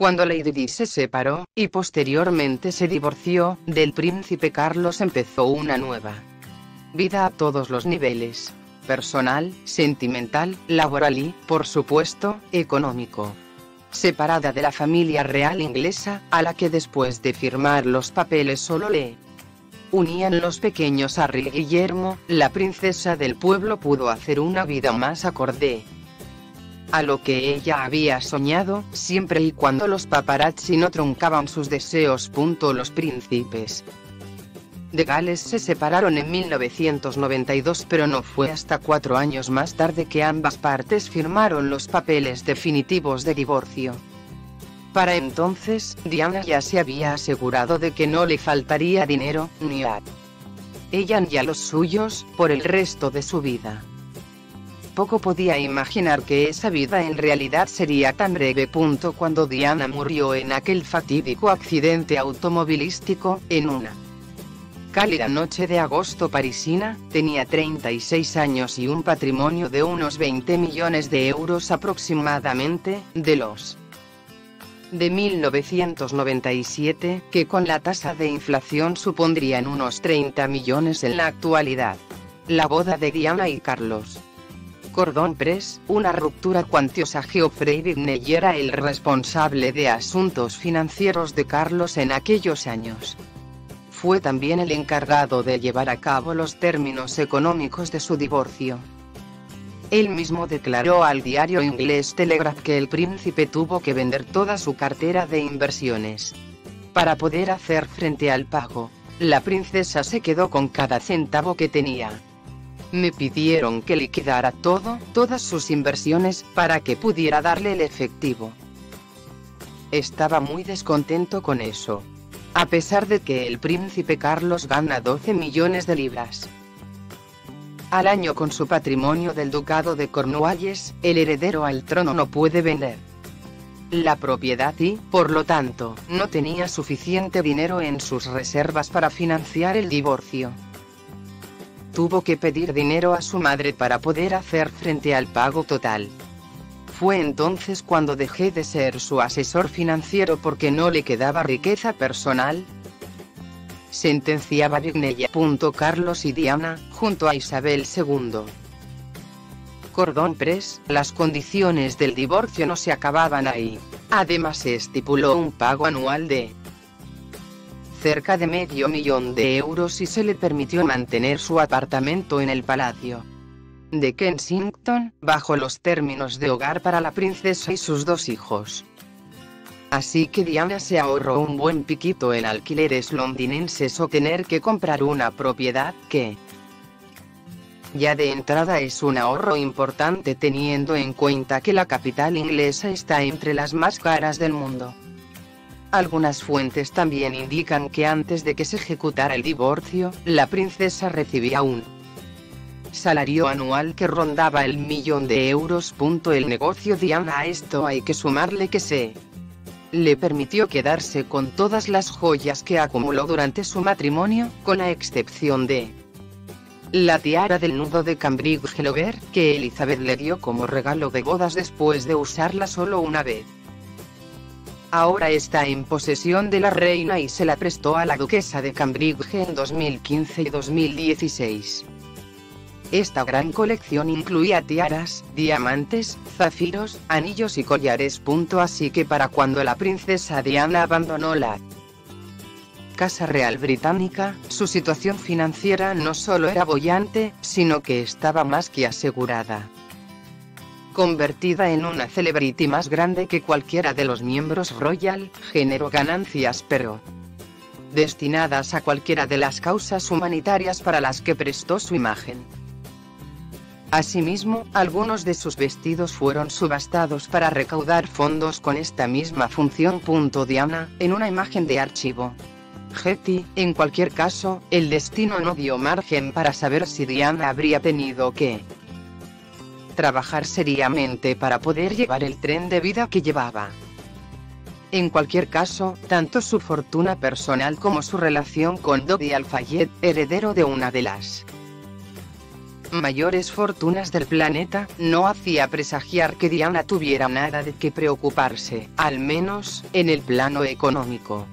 Cuando Lady Di se separó, y posteriormente se divorció, del príncipe Carlos empezó una nueva vida a todos los niveles. Personal, sentimental, laboral y, por supuesto, económico separada de la familia real inglesa, a la que después de firmar los papeles solo le unían los pequeños Harry y Guillermo, la princesa del pueblo pudo hacer una vida más acorde a lo que ella había soñado, siempre y cuando los paparazzi no truncaban sus deseos. Los príncipes de Gales se separaron en 1992 pero no fue hasta cuatro años más tarde que ambas partes firmaron los papeles definitivos de divorcio. Para entonces, Diana ya se había asegurado de que no le faltaría dinero, ni a ella ni a los suyos, por el resto de su vida. Poco podía imaginar que esa vida en realidad sería tan breve. Cuando Diana murió en aquel fatídico accidente automovilístico, en una Cálida noche de agosto parisina, tenía 36 años y un patrimonio de unos 20 millones de euros aproximadamente, de los de 1997, que con la tasa de inflación supondrían unos 30 millones en la actualidad. La boda de Diana y Carlos. Cordón Press, una ruptura cuantiosa. Geoffrey Vigney era el responsable de asuntos financieros de Carlos en aquellos años fue también el encargado de llevar a cabo los términos económicos de su divorcio. Él mismo declaró al diario inglés Telegraph que el príncipe tuvo que vender toda su cartera de inversiones para poder hacer frente al pago. La princesa se quedó con cada centavo que tenía. Me pidieron que liquidara todo, todas sus inversiones, para que pudiera darle el efectivo. Estaba muy descontento con eso a pesar de que el príncipe Carlos gana 12 millones de libras al año con su patrimonio del ducado de Cornualles, el heredero al trono no puede vender la propiedad y, por lo tanto, no tenía suficiente dinero en sus reservas para financiar el divorcio. Tuvo que pedir dinero a su madre para poder hacer frente al pago total. Fue entonces cuando dejé de ser su asesor financiero porque no le quedaba riqueza personal. Sentenciaba Vigneya. Carlos y Diana, junto a Isabel II. Cordón Press, las condiciones del divorcio no se acababan ahí. Además se estipuló un pago anual de cerca de medio millón de euros y se le permitió mantener su apartamento en el palacio de Kensington, bajo los términos de hogar para la princesa y sus dos hijos. Así que Diana se ahorró un buen piquito en alquileres londinenses o tener que comprar una propiedad que ya de entrada es un ahorro importante teniendo en cuenta que la capital inglesa está entre las más caras del mundo. Algunas fuentes también indican que antes de que se ejecutara el divorcio, la princesa recibía un salario anual que rondaba el millón de euros. El negocio Diana a esto hay que sumarle que se le permitió quedarse con todas las joyas que acumuló durante su matrimonio, con la excepción de la tiara del nudo de Cambridge Hellover, que Elizabeth le dio como regalo de bodas después de usarla solo una vez. Ahora está en posesión de la reina y se la prestó a la duquesa de Cambridge en 2015 y 2016. Esta gran colección incluía tiaras, diamantes, zafiros, anillos y collares. Así que para cuando la princesa Diana abandonó la Casa Real Británica, su situación financiera no solo era bollante, sino que estaba más que asegurada. Convertida en una celebrity más grande que cualquiera de los miembros royal, generó ganancias pero destinadas a cualquiera de las causas humanitarias para las que prestó su imagen. Asimismo, algunos de sus vestidos fueron subastados para recaudar fondos con esta misma función. Diana, en una imagen de archivo. Getty, en cualquier caso, el destino no dio margen para saber si Diana habría tenido que trabajar seriamente para poder llevar el tren de vida que llevaba. En cualquier caso, tanto su fortuna personal como su relación con Dodi Alfayet, heredero de una de las mayores fortunas del planeta, no hacía presagiar que Diana tuviera nada de qué preocuparse, al menos, en el plano económico.